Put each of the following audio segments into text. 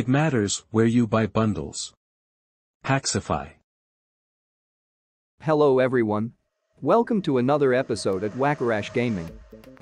It matters where you buy bundles. Packsify. Hello everyone. Welcome to another episode at WackoRash Gaming.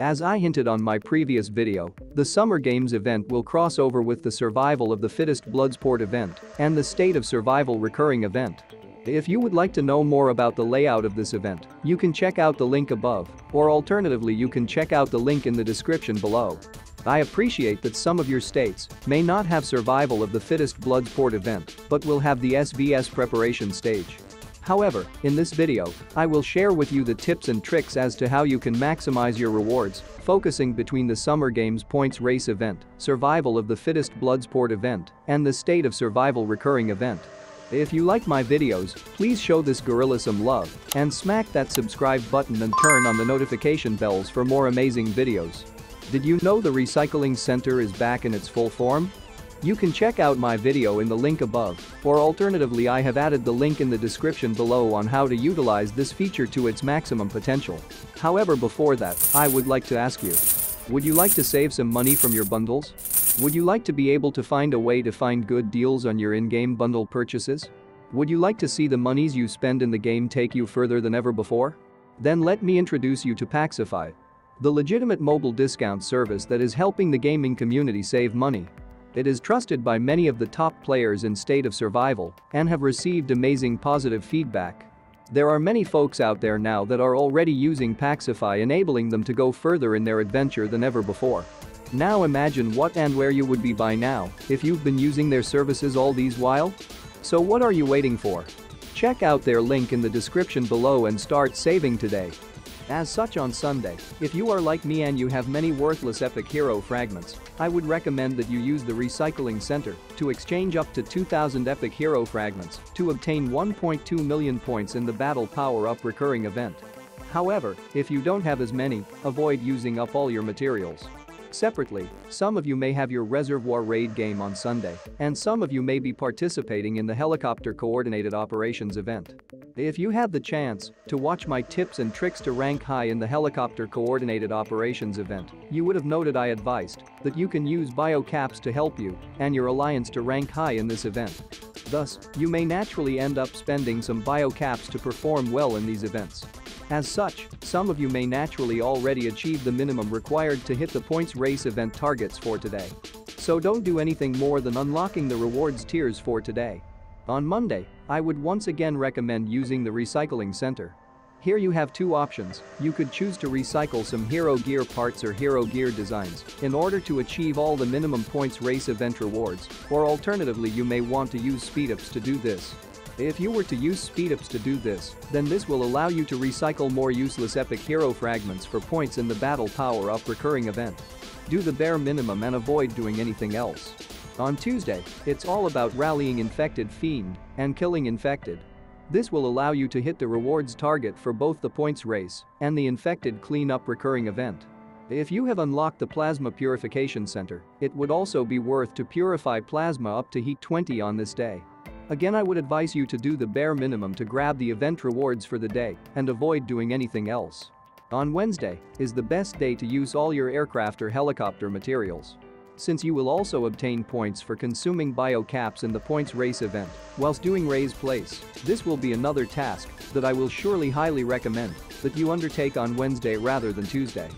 As I hinted on my previous video, the Summer Games event will cross over with the Survival of the Fittest Bloodsport event and the State of Survival recurring event. If you would like to know more about the layout of this event, you can check out the link above, or alternatively you can check out the link in the description below. I appreciate that some of your states may not have survival of the fittest Bloodsport event, but will have the SVS preparation stage. However, in this video, I will share with you the tips and tricks as to how you can maximize your rewards, focusing between the Summer Games points race event, survival of the fittest Bloodsport event, and the state of survival recurring event. If you like my videos, please show this gorilla some love and smack that subscribe button and turn on the notification bells for more amazing videos. Did you know the Recycling Center is back in its full form? You can check out my video in the link above, or alternatively I have added the link in the description below on how to utilize this feature to its maximum potential. However before that, I would like to ask you. Would you like to save some money from your bundles? Would you like to be able to find a way to find good deals on your in-game bundle purchases? Would you like to see the monies you spend in the game take you further than ever before? Then let me introduce you to Packsify, the legitimate mobile discount service that is helping the gaming community save money. It is trusted by many of the top players in State of Survival and have received amazing positive feedback. There are many folks out there now that are already using Packsify enabling them to go further in their adventure than ever before. Now imagine what and where you would be by now if you've been using their services all these while? So what are you waiting for? Check out their link in the description below and start saving today. As such on Sunday, if you are like me and you have many worthless epic hero fragments, I would recommend that you use the recycling center to exchange up to 2000 epic hero fragments to obtain 1.2 million points in the battle power-up recurring event. However, if you don't have as many, avoid using up all your materials. Separately, some of you may have your Reservoir Raid game on Sunday, and some of you may be participating in the Helicopter Coordinated Operations event. If you had the chance to watch my tips and tricks to rank high in the Helicopter Coordinated Operations event, you would have noted I advised that you can use biocaps to help you and your alliance to rank high in this event. Thus, you may naturally end up spending some biocaps to perform well in these events. As such, some of you may naturally already achieve the minimum required to hit the points race event targets for today. So don't do anything more than unlocking the rewards tiers for today. On Monday, I would once again recommend using the recycling center. Here you have two options, you could choose to recycle some hero gear parts or hero gear designs in order to achieve all the minimum points race event rewards, or alternatively you may want to use speedups to do this. If you were to use speedups to do this, then this will allow you to recycle more useless epic hero fragments for points in the battle power-up recurring event. Do the bare minimum and avoid doing anything else. On Tuesday, it's all about rallying infected fiend and killing infected. This will allow you to hit the rewards target for both the points race and the infected cleanup recurring event. If you have unlocked the Plasma Purification Center, it would also be worth to purify plasma up to heat 20 on this day. Again I would advise you to do the bare minimum to grab the event rewards for the day and avoid doing anything else. On Wednesday is the best day to use all your aircraft or helicopter materials. Since you will also obtain points for consuming bio caps in the points race event whilst doing raise place, this will be another task that I will surely highly recommend that you undertake on Wednesday rather than Tuesday.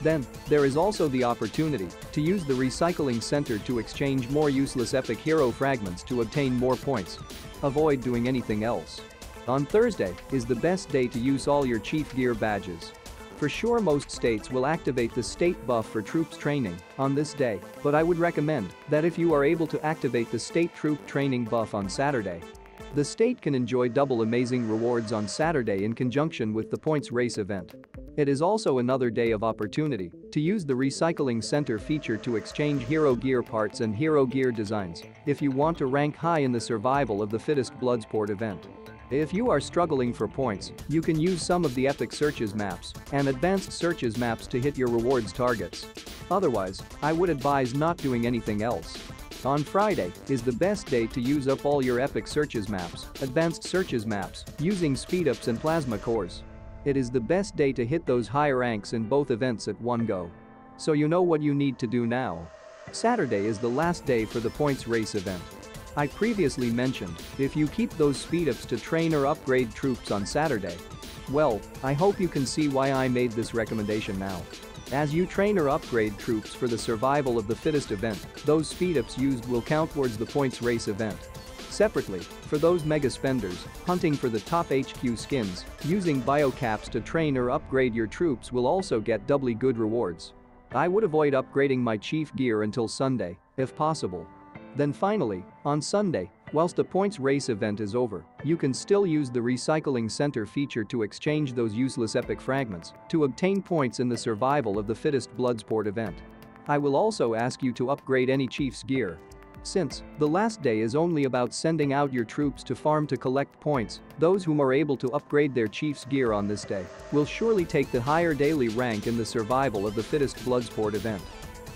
Then, there is also the opportunity to use the recycling center to exchange more useless epic hero fragments to obtain more points. Avoid doing anything else. On Thursday is the best day to use all your chief gear badges. For sure most states will activate the state buff for troops training on this day, but I would recommend that if you are able to activate the state troop training buff on Saturday, the state can enjoy double amazing rewards on Saturday in conjunction with the points race event. It is also another day of opportunity to use the recycling center feature to exchange hero gear parts and hero gear designs if you want to rank high in the survival of the fittest Bloodsport event. If you are struggling for points, you can use some of the epic searches maps and advanced searches maps to hit your rewards targets. Otherwise, I would advise not doing anything else. On Friday is the best day to use up all your epic searches maps, advanced searches maps, using speedups and plasma cores. It is the best day to hit those high ranks in both events at one go. So you know what you need to do now. Saturday is the last day for the points race event. I previously mentioned, if you keep those speed-ups to train or upgrade troops on Saturday. Well, I hope you can see why I made this recommendation now. As you train or upgrade troops for the survival of the fittest event, those speed-ups used will count towards the points race event. Separately, for those mega spenders hunting for the top HQ skins, using biocaps to train or upgrade your troops will also get doubly good rewards. I would avoid upgrading my chief gear until Sunday, if possible. Then finally, on Sunday, whilst the points race event is over, you can still use the recycling center feature to exchange those useless epic fragments to obtain points in the survival of the fittest Bloodsport event. I will also ask you to upgrade any chief's gear. Since the last day is only about sending out your troops to farm to collect points, those whom are able to upgrade their chief's gear on this day will surely take the higher daily rank in the survival of the fittest Bloodsport event.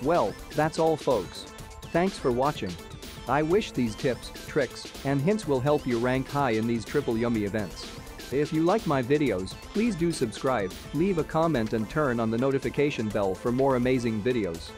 Well, that's all folks. Thanks for watching. I wish these tips, tricks, and hints will help you rank high in these triple yummy events. If you like my videos, please do subscribe, leave a comment and turn on the notification bell for more amazing videos.